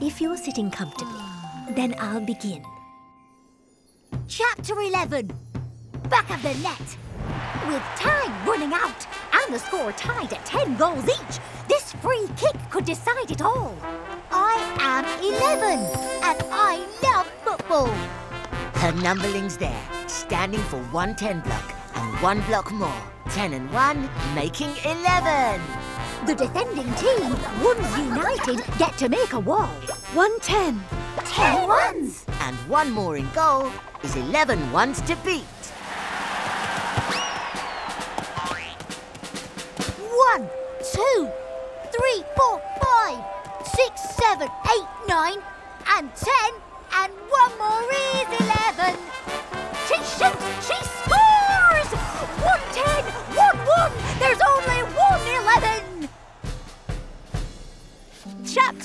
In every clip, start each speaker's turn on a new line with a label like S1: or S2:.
S1: If you're sitting comfortably, then I'll begin.
S2: Chapter 11 Back of the net. With time running out and the score tied at 10 goals each, this free kick could decide it all. I am 11 and I love football.
S3: Her numberling's there, standing for one 10 block and one block more. 10 and 1, making 11.
S2: The defending team, Ones United, get to make a wall.
S1: 110.
S2: 10 ones.
S3: And one more in goal is 11 ones to beat.
S2: One, two, three, four, five, six, seven, eight, nine, and ten,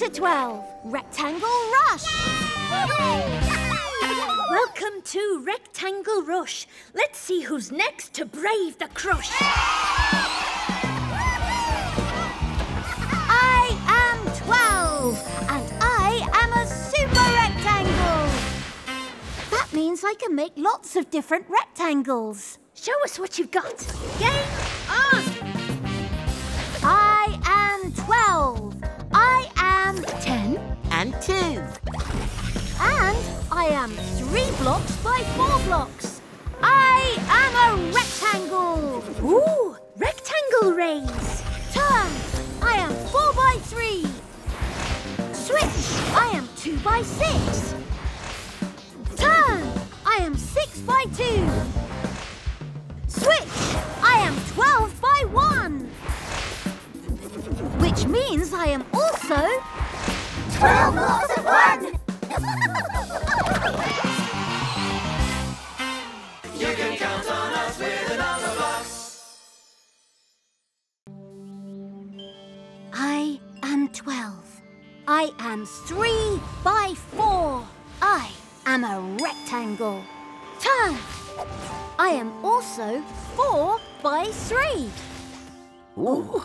S2: Chapter 12, Rectangle Rush.
S1: Welcome to Rectangle Rush. Let's see who's next to brave the crush.
S2: I am 12, and I am a super rectangle. That means I can make lots of different rectangles.
S1: Show us what you've got. Game
S2: blocks by four blocks. I am a rectangle.
S1: Ooh, rectangle race.
S2: Turn. I am four by three. Switch. I am two by six. Turn. I am six by two. Switch. I am 12 by one. Which means I am also 12 blocks I am 12. I am 3 by 4. I am a rectangle. Turn. I am also 4 by 3.
S3: Ooh.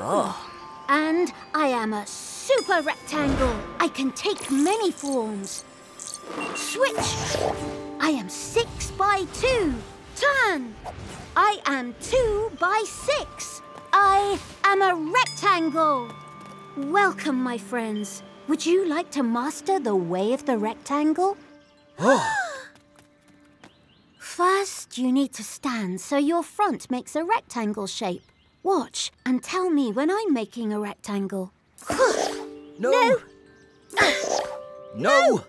S3: Ah.
S2: And I am a super rectangle. I can take many forms. Switch. I am 6 by 2. Turn. I am 2 by 6. I am a rectangle. Welcome, my friends. Would you like to master the way of the rectangle? Oh. First, you need to stand so your front makes a rectangle shape. Watch and tell me when I'm making a rectangle.
S4: No. No.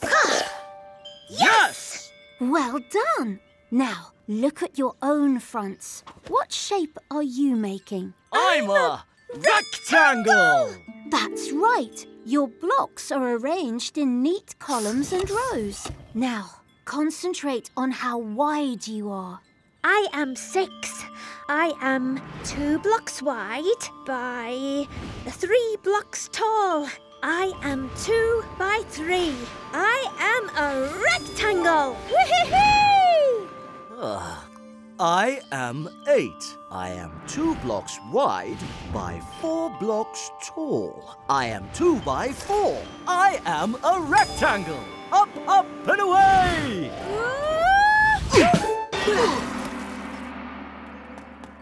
S4: Yes.
S2: Well done. Now, look at your own fronts. What shape are you making?
S4: I'm a rectangle.
S2: That's right. Your blocks are arranged in neat columns and rows. Now, concentrate on how wide you are.
S1: I am six. I am two blocks wide by three blocks tall. I am two by three. I am a rectangle.
S4: I am eight. I am two blocks wide by four blocks tall. I am two by four. I am a rectangle. Up, up, and away!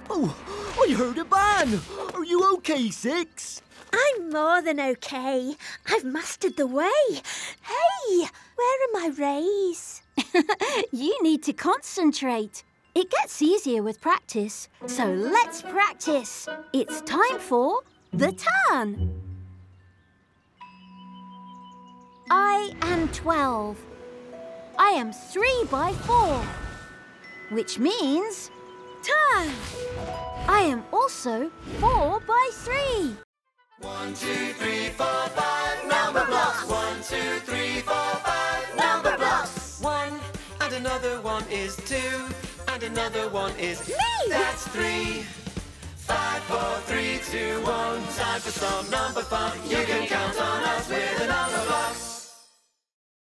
S4: oh, I heard a bang. Are you okay, Six?
S1: I'm more than okay. I've mastered the way. Hey, where are my rays?
S2: you need to concentrate. It gets easier with practice. So let's practice. It's time for the turn. I am 12. I am 3 by 4. Which means turn. I am also 4 by 3.
S4: One, two, three, four, five, Numberblocks. One, two, three, four, five, Numberblocks. One, and another one is two, and another one is
S2: Me!
S4: That's three. Five, four, three, two, one. Time for some number fun. You can count on us with a Numberblocks.